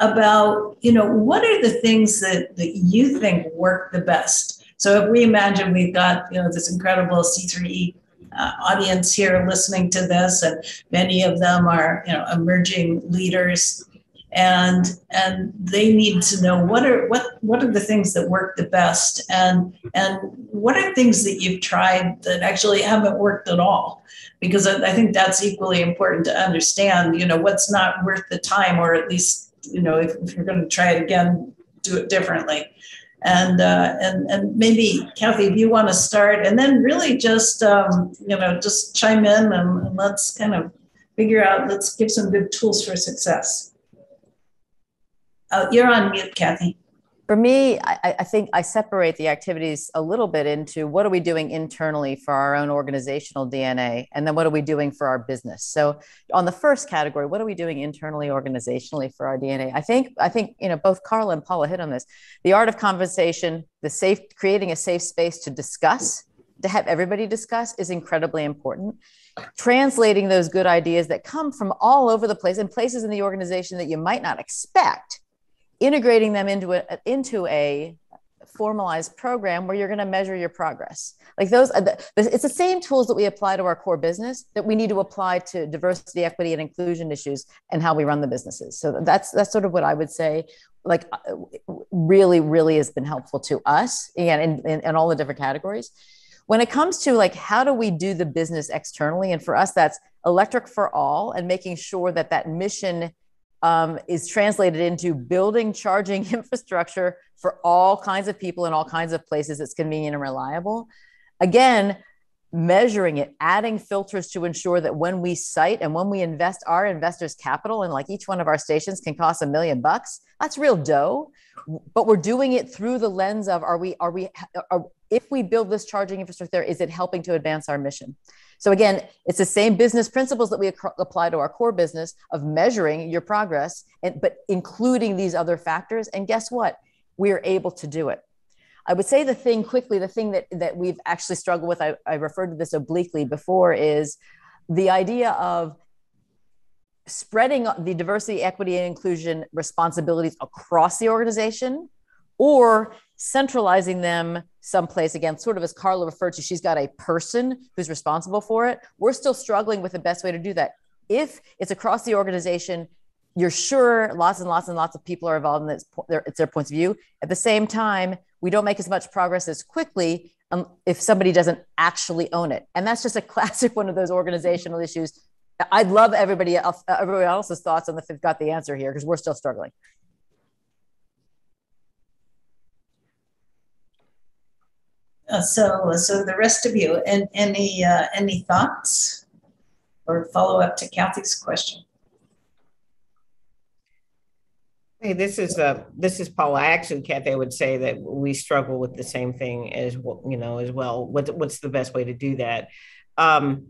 about you know what are the things that that you think work the best. So if we imagine we've got you know this incredible C3E uh, audience here listening to this, and many of them are you know emerging leaders and and they need to know what are what what are the things that work the best and and what are things that you've tried that actually haven't worked at all because I, think that's equally important to understand you know what's not worth the time or at least you know if, if you're going to try it again do it differently and uh, and and maybe Cathy, if you want to start, and then really just um, you know just chime in and, and let's kind of figure out. Let's give some good tools for success. Oh, you're on mute, Cathy. For me, I, I, think I separate the activities a little bit into what are we doing internally for our own organizational DNA, and then what are we doing for our business. So, on the first category, what are we doing internally, organizationally for our DNA? I think I think you know both Carla and Paula hit on this. The art of conversation, the safe, creating a safe space to discuss, to have everybody discuss, is incredibly important translating those good ideas that come from all over the place and places in the organization that you might not expect integrating them into a into a formalized program where you're going to measure your progress. Like those it's the same tools that we apply to our core business that we need to apply to diversity equity and inclusion issues and how we run the businesses. So that's that's sort of what i would say like uh, really really has been helpful to us again in, in, in all the different categories. When it comes to like how do we do the business externally and for us that's electric for all and making sure that that mission um, is translated into building charging *laughs* infrastructure for all kinds of people in all kinds of places that's convenient and reliable. Again, measuring it, adding filters to ensure that when we site and when we invest our investors' capital, and like each one of our stations can cost a million bucks, that's real dough. But we're doing it through the lens of are we, are we, are, if we build this charging infrastructure is it helping to advance our mission? So again, it's the same business principles that we ac- apply to our core business of measuring your progress, and, but including these other factors. And guess what? We are able to do it. I would say the thing quickly, the thing that, that we've actually struggled with, I, I referred to this obliquely before, is the idea of spreading the diversity, equity, and inclusion responsibilities across the organization or centralizing them someplace again sort of as carla referred to she's got a person who's responsible for it. We're still struggling with the best way to do that. If it's across the organization you're sure lots and lots and lots of people are involved in this it's their points of view. At the same time we don't make as much progress as quickly um, if somebody doesn't actually own it. And that's just a *laughs* classic one of those organizational issues. I'd love everybody else everyone else's thoughts on if they've got the answer here because we're still struggling Uh, so, so the rest of you, and any uh, any thoughts or follow up to Cathy's question? Hey, this is uh this is Paula. Actually, Kathy, I would say that we struggle with the same thing as you know, as well. What's what's the best way to do that? Um,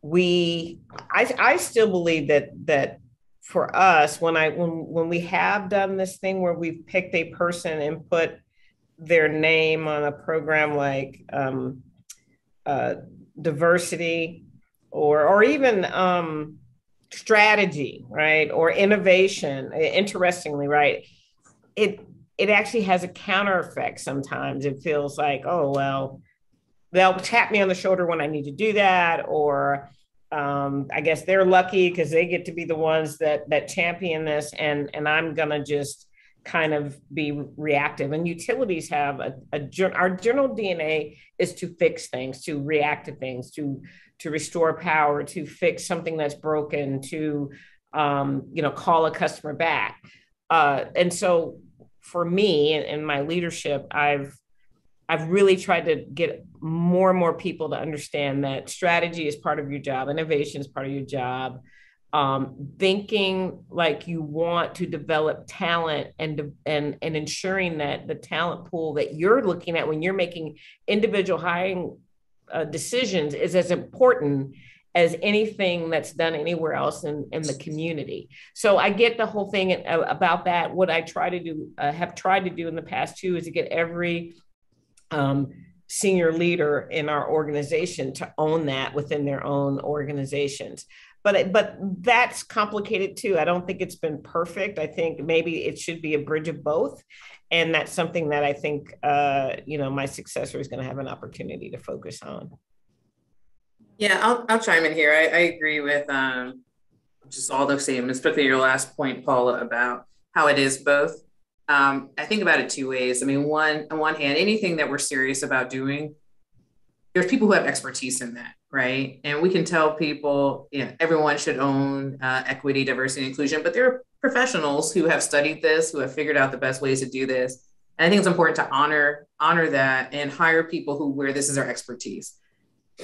we, I, I still believe that that for us, when I when when we have done this thing where we've picked a person and put their name on a program like um, uh, diversity or or even um, strategy, right, or innovation. Interestingly, right, it it actually has a counter effect. Sometimes it feels like, oh well, they'll tap me on the shoulder when I need to do that, or um, I guess they're lucky because they get to be the ones that that champion this, and and I'm gonna just kind of be reactive. And utilities have a, a our general DNA is to fix things, to react to things, to to restore power, to fix something that's broken, to um, you know call a customer back. Uh, and so for me and, my leadership, I've I've really tried to get more and more people to understand that strategy is part of your job, innovation is part of your job um, thinking like you want to develop talent and and and ensuring that the talent pool that you're looking at when you're making individual hiring uh, decisions is as important as anything that's done anywhere else in, in the community. So I get the whole thing about that. What I try to do, uh, have tried to do in the past too, is to get every um, senior leader in our organization to own that within their own organizations but but that's complicated too. I don't think it's been perfect. I think maybe it should be a bridge of both, and that's something that I think uh, you know my successor is going to have an opportunity to focus on. Yeah, I'll I'll chime in here. I, I agree with um, just all the same, especially your last point, Paula, about how it is both. Um, I think about it two ways. I mean, one on one hand, anything that we're serious about doing, there's people who have expertise in that right? And we can tell people, you know, everyone should own uh, equity, diversity, and inclusion, but there are professionals who have studied this, who have figured out the best ways to do this. And I think it's important to honor honor that and hire people who where this is their expertise.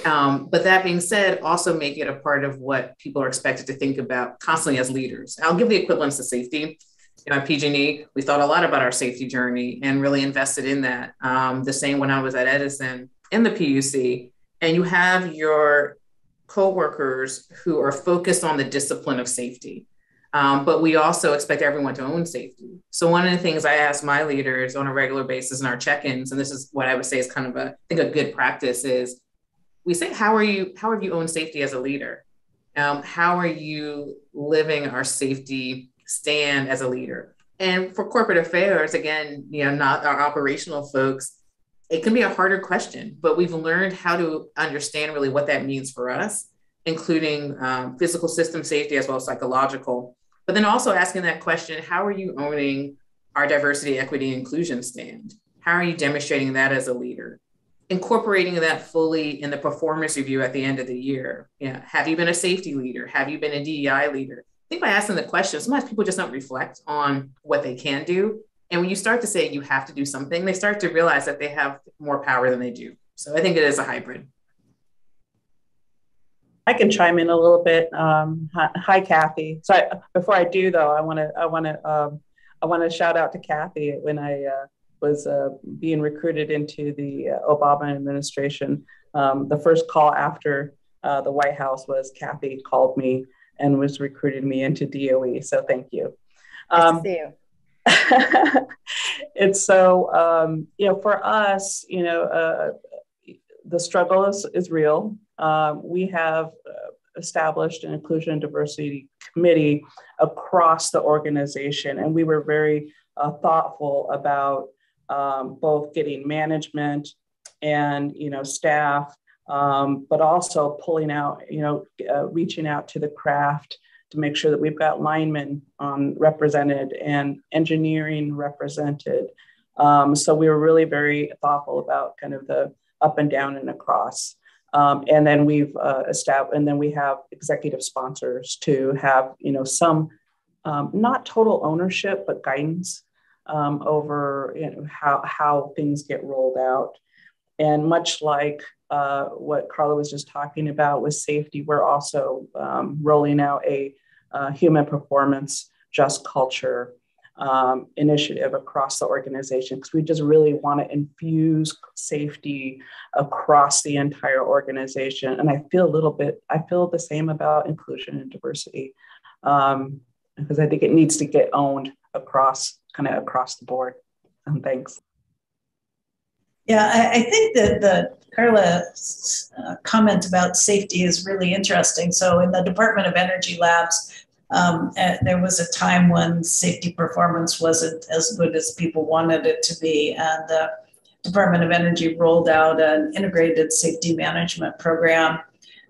Um, but that being said, also make it a part of what people are expected to think about constantly as leaders. I'll give the equivalence to safety. You know, at PG&E, we thought a lot about our safety journey and really invested in that. Um, the same when I was at Edison in the PUC, and you have your coworkers who are focused on the discipline of safety. Um, but we also expect everyone to own safety. So one of the things I ask my leaders on a regular basis in our check-ins, and this is what I would say is kind of a, I think a good practice is, we say, how are you, how have you owned safety as a leader? Um, how are you living our safety stand as a leader? And for corporate affairs, again, you know, not our operational folks, it can be a harder question, but we've learned how to understand really what that means for us, including um, physical system safety as well as psychological. But then also asking that question how are you owning our diversity, equity, inclusion stand? How are you demonstrating that as a leader? Incorporating that fully in the performance review at the end of the year. Yeah, have you been a safety leader? Have you been a DEI leader? I think by asking the question, sometimes people just don't reflect on what they can do and when you start to say you have to do something, they start to realize that they have more power than they do. So I think it is a hybrid. I can chime in a little bit. Um, hi, hi, Cathy. So I, before I do, though, I want to I want to um, I want to shout out to Cathy when I uh, was uh, being recruited into the uh, Obama administration. Um, the first call after uh, the White House was Cathy called me and was recruiting me into DOE. So thank you. Nice to um, see you. *laughs* it's so um, you know for us you know uh, the struggle is, is real. Um, we have uh, established an inclusion and diversity committee across the organization, and we were very uh, thoughtful about um, both getting management and you know staff, um, but also pulling out, you know, uh, reaching out to the craft to make sure that we've got linemen um, represented and engineering represented. Um, so we were really very thoughtful about kind of the up and down and across. Um, and then we've uh, established, and then we have executive sponsors to have, you know, some um, not total ownership, but guidance um, over you know, how, how things get rolled out. And much like uh, what Carla was just talking about with safety, we're also um, rolling out a uh, human performance just culture um, initiative across the organization because we just really want to infuse safety across the entire organization. And I feel a little bit, I feel the same about inclusion and diversity um, because I think it needs to get owned across kind of across the board. And thanks. Yeah, I, I think that the Carla's uh, comment about safety is really interesting. So in the Department of Energy Labs, um, there was a time when safety performance wasn't as good as people wanted it to be, and the Department of Energy rolled out an integrated safety management program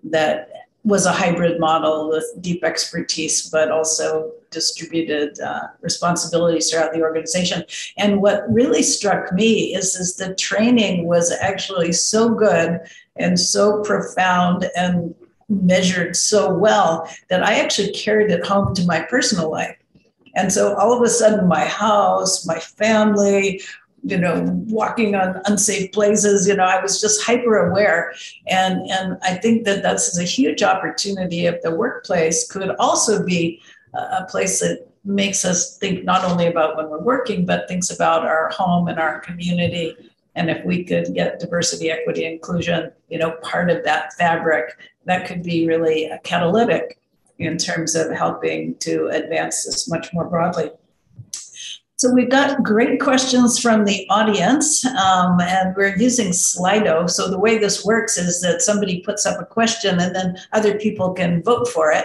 that was a hybrid model with deep expertise, but also distributed uh, responsibilities throughout the organization. And what really struck me is, is the training was actually so good and so profound and measured so well that I actually carried it home to my personal life. And so all of a sudden, my house, my family, you know, walking on unsafe places. You know, I was just hyper aware, and and I think that that's a huge opportunity if the workplace could also be a place that makes us think not only about when we're working, but thinks about our home and our community. And if we could get diversity, equity, inclusion, you know, part of that fabric, that could be really a catalytic in terms of helping to advance this much more broadly. So we've got great questions from the audience, um, and we're using Slido. So the way this works is that somebody puts up a question, and then other people can vote for it.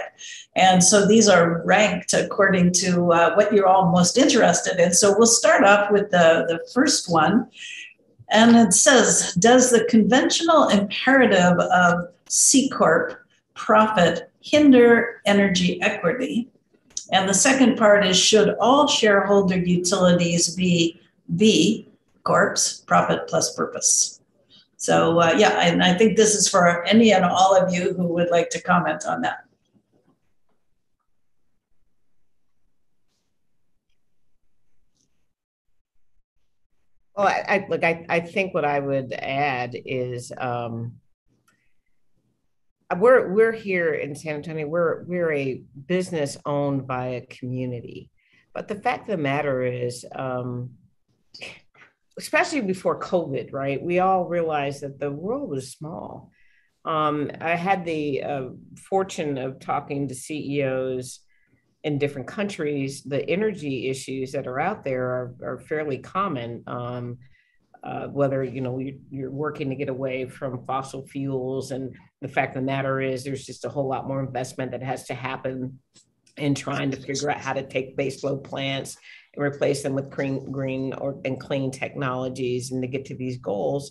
And so these are ranked according to uh, what you're all most interested in. So we'll start off with the, the first one. And it says Does the conventional imperative of C Corp profit hinder energy equity? And the second part is should all shareholder utilities be B corps, profit plus purpose? So, uh, yeah, and I think this is for any and all of you who would like to comment on that. Well, I, I look, I, I think what I would add is um, we're we're here in San Antonio. We're we're a business owned by a community, but the fact of the matter is, um, especially before COVID, right? We all realized that the world was small. Um, I had the uh, fortune of talking to CEOs in different countries. The energy issues that are out there are, are fairly common. Um, uh, whether you know you're, you're, working to get away from fossil fuels and the fact of the matter is there's just a whole lot more investment that has to happen in trying to figure out how to take baseload plants and replace them with green, green or and clean technologies and to get to these goals.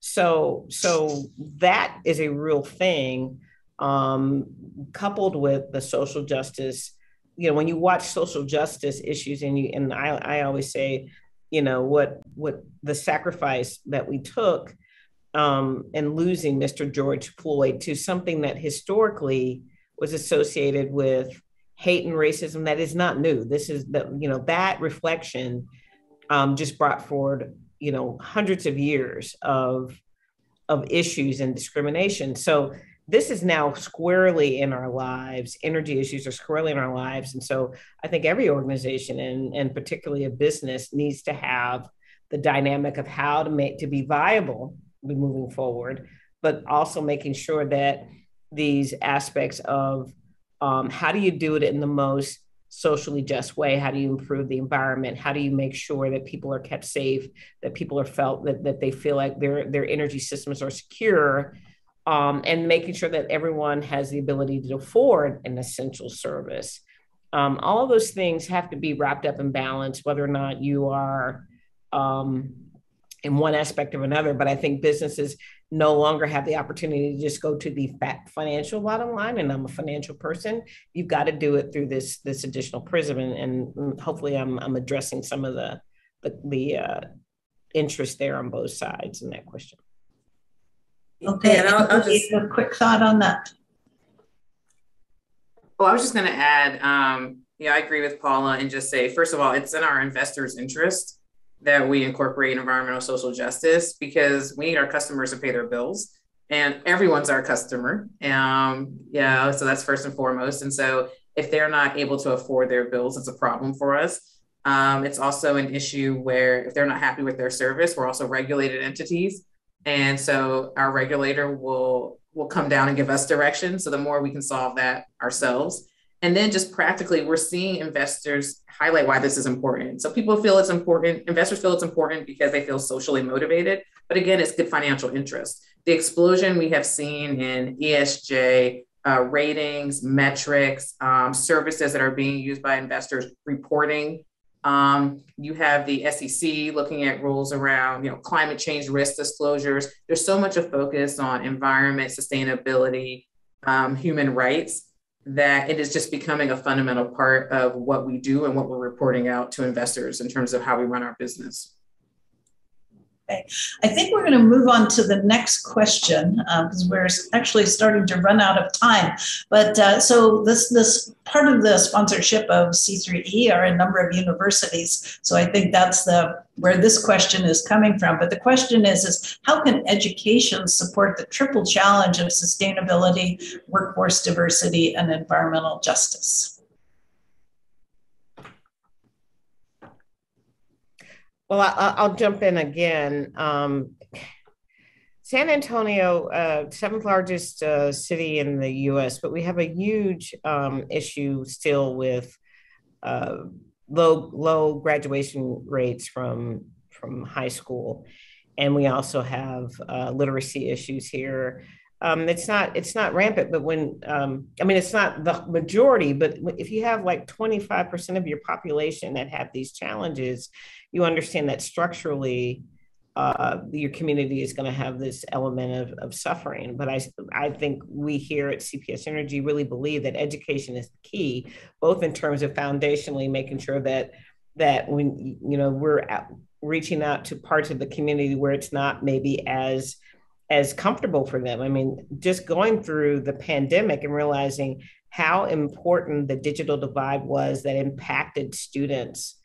So so that is a real thing um, coupled with the social justice. You know when you watch social justice issues and you and I, I always say you know what what the sacrifice that we took um, and losing Mr. George Floyd to something that historically was associated with hate and racism that is not new. This is the you know that reflection um, just brought forward you know hundreds of years of of issues and discrimination. So this is now squarely in our lives. Energy issues are squarely in our lives. And so I think every organization and, and particularly a business needs to have the dynamic of how to make to be viable moving forward, but also making sure that these aspects of um, how do you do it in the most socially just way? How do you improve the environment? How do you make sure that people are kept safe, that people are felt that, that they feel like their their energy systems are secure? um, and making sure that everyone has the ability to afford an essential service. Um, all of those things have to be wrapped up and balanced, whether or not you are um, in one aspect or another. But I think businesses no longer have the opportunity to just go to the financial bottom line. And I'm a financial person. You've got to do it through this this additional prism, and, and hopefully, I'm I'm addressing some of the the, the uh, interest there on both sides in that question. Okay, and I'll, I'll just a quick thought on that. Well, I was just going to add, um, yeah, I agree with Paula and just say, first of all, it's in our investors' interest that we incorporate environmental social justice because we need our customers to pay their bills and everyone's our customer. Um, yeah, so that's first and foremost. And so if they're not able to afford their bills, it's a problem for us. Um, it's also an issue where if they're not happy with their service, we're also regulated entities. And so our regulator will will come down and give us direction. So the more we can solve that ourselves. And then just practically, we're seeing investors highlight why this is important. So people feel it's important, investors feel it's important because they feel socially motivated. But again, it's good financial interest. The explosion we have seen in ESG uh, ratings, metrics, um, services that are being used by investors, reporting um, you have the SEC looking at rules around, you know, climate change risk disclosures. There's so much of focus on environment, sustainability, um, human rights that it is just becoming a fundamental part of what we do and what we're reporting out to investors in terms of how we run our business. Okay. I think we're going to move on to the next question because um, we're actually starting to run out of time. But uh, so this this part of the sponsorship of C3E are a number of universities. So I think that's the where this question is coming from. But the question is is how can education support the triple challenge of sustainability, workforce diversity, and environmental justice? Well, I, will jump in again. Um, San Antonio, uh, seventh largest uh, city in the U.S., but we have a huge um, issue still with uh, low low graduation rates from from high school, and we also have uh, literacy issues here. Um, it's not it's not rampant, but when um, I mean it's not the majority, but if you have like twenty five percent of your population that have these challenges, you understand that structurally uh, your community is going to have this element of, of suffering. But I, I think we here at CPS Energy really believe that education is key, both in terms of foundationally making sure that that when you know we're reaching out to parts of the community where it's not maybe as as comfortable for them. I mean, just going through the pandemic and realizing how important the digital divide was that impacted students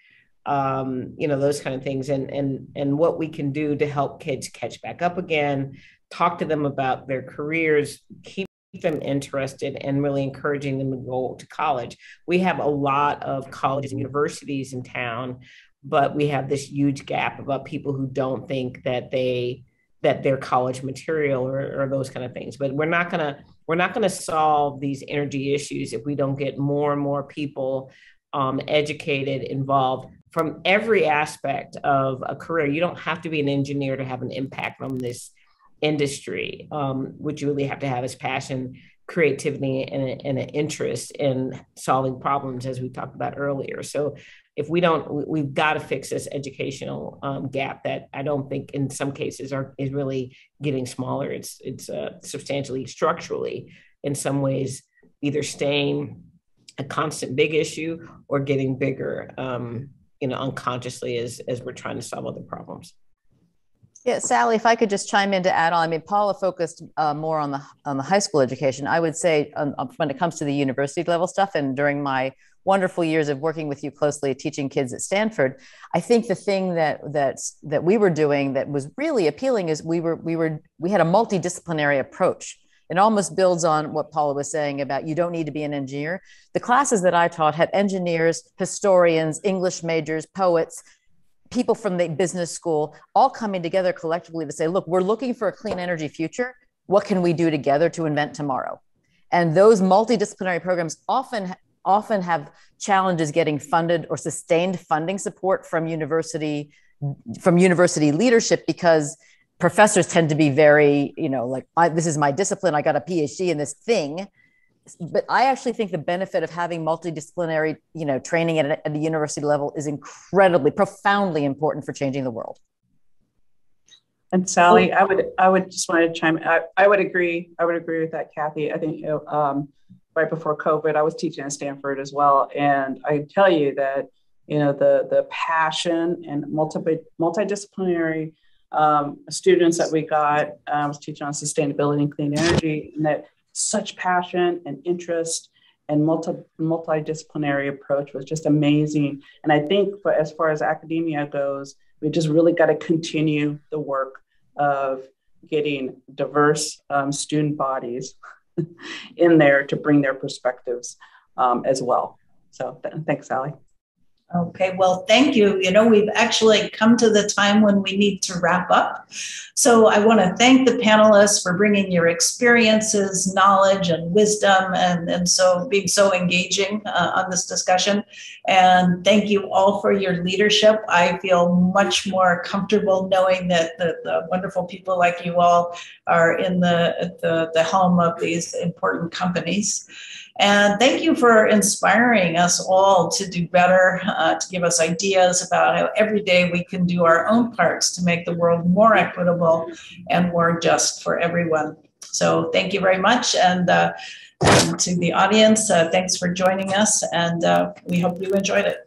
um, you know those kind of things and and and what we can do to help kids catch back up again talk to them about their careers keep them interested and really encouraging them to go to college we have a lot of colleges and universities in town but we have this huge gap about people who don't think that they that they're college material or, or those kind of things but we're not to we're not to solve these energy issues if we don't get more and more people um, educated involved from every aspect of a career. You don't have to be an engineer to have an impact on this industry. Um, what you really have to have is passion, creativity, and, and an interest in solving problems, as we talked about earlier. So, if we don't, we've got to fix this educational um, gap that I don't think, in some cases, are is really getting smaller. It's it's uh, substantially structurally, in some ways, either staying a constant big issue or getting bigger. Um, you know unconsciously as as we're trying to solve other problems yeah, Sally, if I could just chime in to add on, I mean, Paula focused uh, more on the on the high school education. I would say um, um, when it comes to the university level stuff, and during my wonderful years of working with you closely, teaching kids at Stanford, I think the thing that that that we were doing that was really appealing is we were we were we had a multidisciplinary approach it almost builds on what Paula was saying about you don't need to be an engineer. The classes that I taught had engineers, historians, English majors, poets, people from the business school all coming together collectively to say, look, we're looking for a clean energy future. What can we do together to invent tomorrow? And those multidisciplinary programs often often have challenges getting funded or sustained funding support from university from university leadership because professors tend to be very, you know, like this is my discipline. I got a PhD in this thing. But I actually think the benefit of having multidisciplinary, you know, training at at a university level is incredibly, profoundly important for changing the world. And Sally, I would I would just want to chime. I, I would agree. I would agree with that, Cathy. I think um, right before COVID, I was teaching at Stanford as well, and I can tell you that you know the the passion and multi multidisciplinary um, students that we got. Um, I was teaching on sustainability and clean energy, and that such passion and interest and multi multidisciplinary approach was just amazing. And I think, for as far as academia goes, we just really got to continue the work of getting diverse um, student bodies in there to bring their perspectives um, as well. So th- thanks, Sally. Okay, well, thank you. You know, we've actually come to the time when we need to wrap up. So I want to thank the panelists for bringing your experiences, knowledge, and wisdom, and, and so being so engaging uh, on this discussion. And thank you all for your leadership. I feel much more comfortable knowing that the, the wonderful people like you all are in the, the, the helm of these important companies. And thank you for inspiring us all to do better, uh, to give us ideas about how every day we can do our own parts to make the world more equitable and more just for everyone. So thank you very much. And, uh, and to the audience, uh, thanks for joining us. And uh, we hope you enjoyed it.